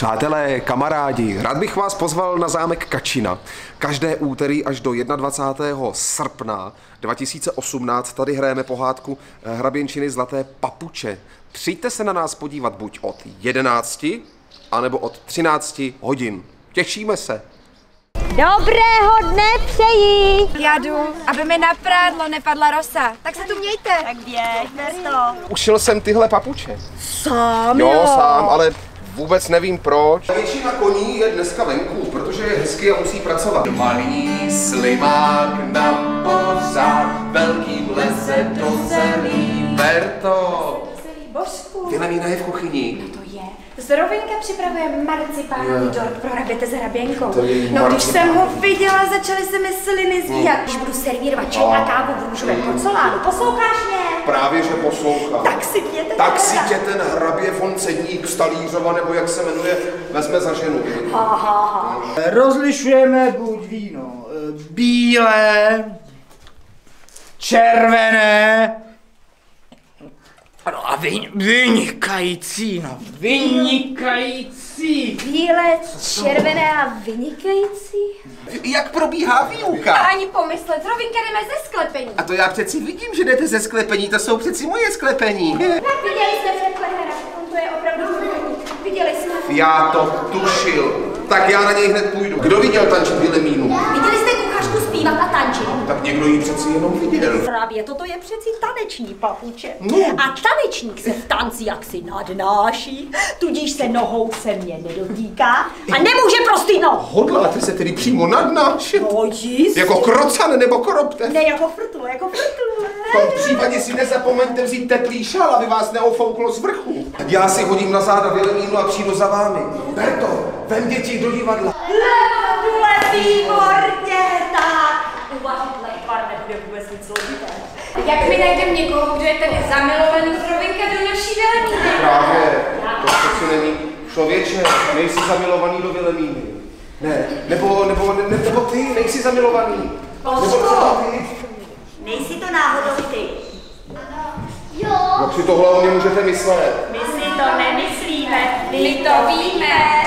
Přátelé, kamarádi, rád bych vás pozval na zámek Kačina. Každé úterý až do 21. srpna 2018 tady hrajeme pohádku eh, Hraběnčiny Zlaté papuče. Přijďte se na nás podívat buď od 11, anebo od 13 hodin. Těšíme se. Dobrého dne přeji! Já jdu, aby mi na prádlo nepadla rosa. Tak se tu mějte. Tak běž, to. Ušil jsem tyhle papuče. Sám Jo, sám, ale vůbec nevím proč. Většina koní je dneska venku, protože je hezky a musí pracovat. Malý slimák na pořád, velký leze do zelí. Berto, Božku. Filemína je v kuchyni. To je. Zrovinka připravuje marcipánový dort pro hraběte s hraběnkou. No, když jsem ho viděla, začaly se mi sliny zvíjat. Když budu servírovat čaj a kávu v růžovém porcelánu, posloucháš mě? Právě, že poslouchá. Tak si jděte. Tak si tě ten hrabě von Cedník z Talířova, nebo jak se jmenuje, vezme za ženu. Ha, ha, ha. Rozlišujeme buď víno eh, bílé, červené, ano a vy, vynikající, no vynikající. Bílé, červené a vynikající. Jak probíhá výuka? A ani pomyslet, Zrovinka jdeme ze sklepení. A to já přeci vidím, že jdete ze sklepení, to jsou přeci moje sklepení. Viděli jsme před Klehera, on to je opravdu. Viděli jsme. Já to tušil. Tak já na něj hned půjdu. Kdo viděl tančit Vilemínu? Viděli jste kuchařku zpívat a tančit? Tak někdo ji přeci jenom viděl. Právě toto je přeci taneční papuče. No. A tanečník se v tanci jaksi nadnáší, tudíž se nohou se mě nedotýká a nemůže prostě no. Hodláte se tedy přímo nadnášet? No jistě. Jako krocan nebo koropte? Ne jako frtlo, jako frtlo. V tom případě si nezapomeňte vzít teplý šál, aby vás neofouklo z vrchu. Já si hodím na záda Vilemínu a přijdu za vámi. Berto, vem děti do divadla. Levo, výborně, tak. Jak my najdeme někoho, kdo je tady zamilovaný Zrovinka do naší Vilemíny? Právě, to přeci není člověče, nejsi zamilovaný do Vilemíny. Ne, nebo, nebo, ne, nebo ty, nejsi zamilovaný. Ty. Nejsi to náhodou ty. Jak si tohle o mě můžete myslet? My si to nemyslíme, My to víme.